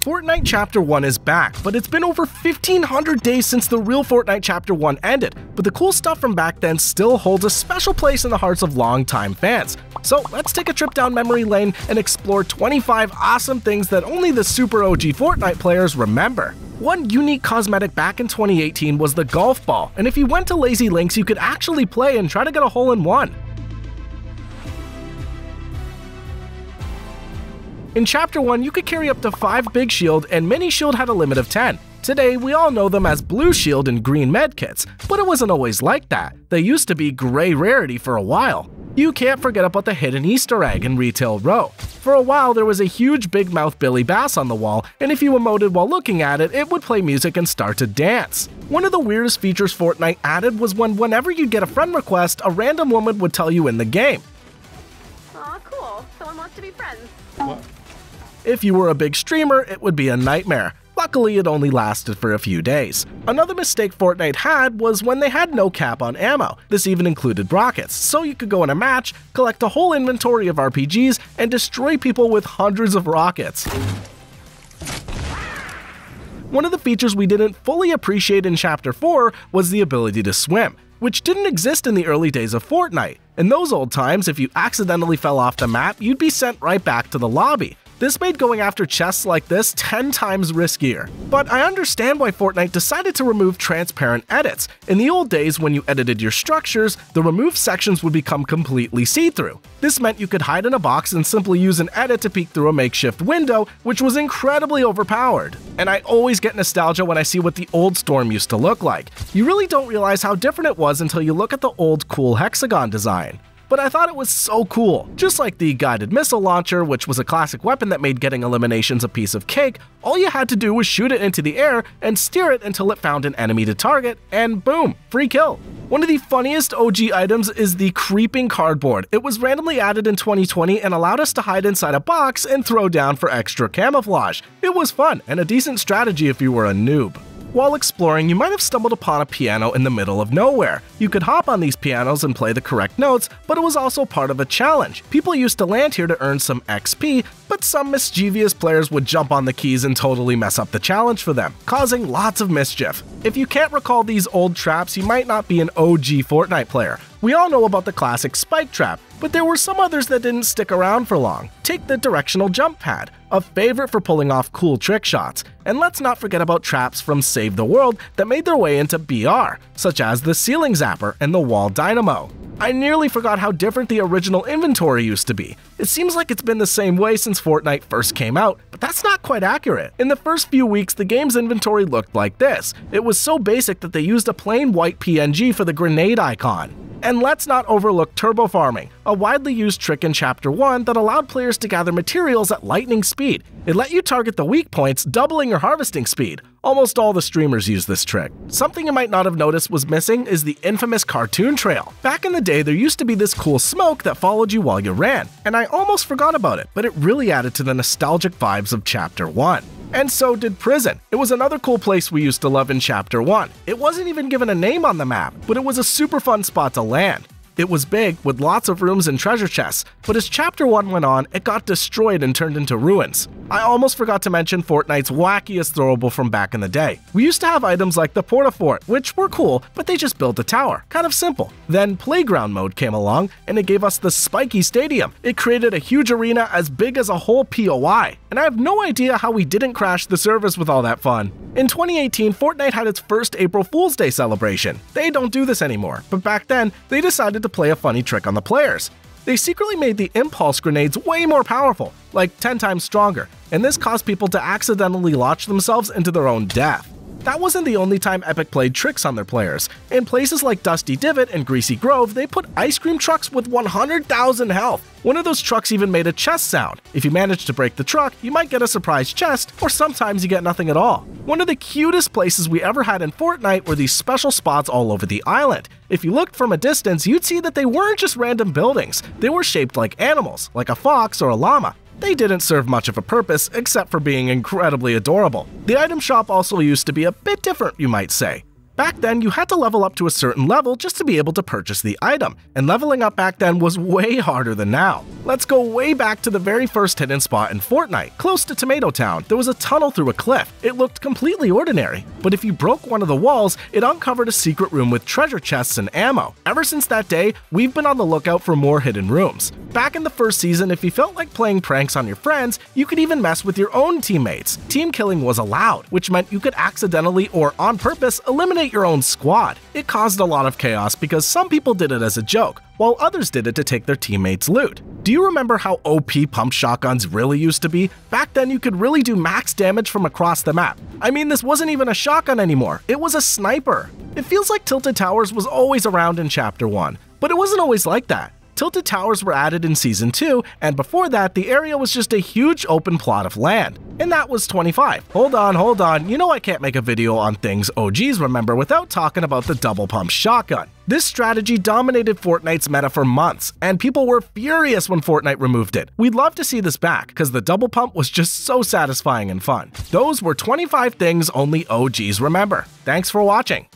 Fortnite Chapter 1 is back, but it's been over 1500 days since the real Fortnite Chapter 1 ended, but the cool stuff from back then still holds a special place in the hearts of longtime fans. So let's take a trip down memory lane and explore 25 awesome things that only the super OG Fortnite players remember. One unique cosmetic back in 2018 was the golf ball, and if you went to Lazy Links you could actually play and try to get a hole in one. In Chapter 1, you could carry up to 5 Big Shield, and Mini Shield had a limit of 10. Today, we all know them as Blue Shield and Green Medkits, but it wasn't always like that. They used to be Gray Rarity for a while. You can't forget about the hidden Easter egg in Retail Row. For a while, there was a huge big mouth Billy Bass on the wall, and if you emoted while looking at it, it would play music and start to dance. One of the weirdest features Fortnite added was when whenever you'd get a friend request, a random woman would tell you in the game. Aw, cool. Someone wants to be friends. What? If you were a big streamer, it would be a nightmare. Luckily, it only lasted for a few days. Another mistake Fortnite had was when they had no cap on ammo. This even included rockets, so you could go in a match, collect a whole inventory of RPGs, and destroy people with hundreds of rockets. One of the features we didn't fully appreciate in Chapter 4 was the ability to swim, which didn't exist in the early days of Fortnite. In those old times, if you accidentally fell off the map, you'd be sent right back to the lobby. This made going after chests like this 10 times riskier. But I understand why Fortnite decided to remove transparent edits. In the old days, when you edited your structures, the removed sections would become completely see-through. This meant you could hide in a box and simply use an edit to peek through a makeshift window, which was incredibly overpowered. And I always get nostalgia when I see what the old Storm used to look like. You really don't realize how different it was until you look at the old cool hexagon design but I thought it was so cool. Just like the guided missile launcher, which was a classic weapon that made getting eliminations a piece of cake, all you had to do was shoot it into the air and steer it until it found an enemy to target, and boom, free kill. One of the funniest OG items is the creeping cardboard. It was randomly added in 2020 and allowed us to hide inside a box and throw down for extra camouflage. It was fun and a decent strategy if you were a noob. While exploring, you might have stumbled upon a piano in the middle of nowhere. You could hop on these pianos and play the correct notes, but it was also part of a challenge. People used to land here to earn some XP, but some mischievous players would jump on the keys and totally mess up the challenge for them, causing lots of mischief. If you can't recall these old traps, you might not be an OG Fortnite player. We all know about the classic spike trap, but there were some others that didn't stick around for long. Take the directional jump pad, a favorite for pulling off cool trick shots. And let's not forget about traps from Save the World that made their way into BR, such as the ceiling zapper and the wall dynamo. I nearly forgot how different the original inventory used to be. It seems like it's been the same way since Fortnite first came out, but that's not quite accurate. In the first few weeks, the game's inventory looked like this. It was so basic that they used a plain white PNG for the grenade icon. And let's not overlook turbo farming, a widely used trick in Chapter 1 that allowed players to gather materials at lightning speed. It let you target the weak points, doubling your harvesting speed. Almost all the streamers use this trick. Something you might not have noticed was missing is the infamous cartoon trail. Back in the day, there used to be this cool smoke that followed you while you ran, and I almost forgot about it, but it really added to the nostalgic vibes of Chapter 1. And so did Prison. It was another cool place we used to love in Chapter 1. It wasn't even given a name on the map, but it was a super fun spot to land. It was big, with lots of rooms and treasure chests, but as Chapter 1 went on, it got destroyed and turned into ruins. I almost forgot to mention Fortnite's wackiest throwable from back in the day. We used to have items like the Portafort, which were cool, but they just built a tower. Kind of simple. Then Playground mode came along, and it gave us the Spiky Stadium. It created a huge arena as big as a whole POI, and I have no idea how we didn't crash the service with all that fun. In 2018, Fortnite had its first April Fool's Day celebration. They don't do this anymore, but back then, they decided to play a funny trick on the players. They secretly made the impulse grenades way more powerful, like 10 times stronger, and this caused people to accidentally launch themselves into their own death. That wasn't the only time Epic played tricks on their players. In places like Dusty Divot and Greasy Grove, they put ice cream trucks with 100,000 health. One of those trucks even made a chest sound. If you manage to break the truck, you might get a surprise chest, or sometimes you get nothing at all. One of the cutest places we ever had in Fortnite were these special spots all over the island. If you looked from a distance, you'd see that they weren't just random buildings. They were shaped like animals, like a fox or a llama. They didn't serve much of a purpose, except for being incredibly adorable. The item shop also used to be a bit different, you might say. Back then, you had to level up to a certain level just to be able to purchase the item, and leveling up back then was way harder than now. Let's go way back to the very first hidden spot in Fortnite, close to Tomato Town. There was a tunnel through a cliff. It looked completely ordinary, but if you broke one of the walls, it uncovered a secret room with treasure chests and ammo. Ever since that day, we've been on the lookout for more hidden rooms. Back in the first season, if you felt like playing pranks on your friends, you could even mess with your own teammates. Team killing was allowed, which meant you could accidentally or on purpose eliminate your own squad. It caused a lot of chaos because some people did it as a joke, while others did it to take their teammates' loot. Do you remember how OP pump shotguns really used to be? Back then, you could really do max damage from across the map. I mean, this wasn't even a shotgun anymore, it was a sniper. It feels like Tilted Towers was always around in Chapter 1, but it wasn't always like that. Tilted Towers were added in Season 2, and before that, the area was just a huge open plot of land. And that was 25. Hold on, hold on, you know I can't make a video on things OGs remember without talking about the double pump shotgun. This strategy dominated Fortnite's meta for months, and people were furious when Fortnite removed it. We'd love to see this back, because the double pump was just so satisfying and fun. Those were 25 things only OGs remember. Thanks for watching.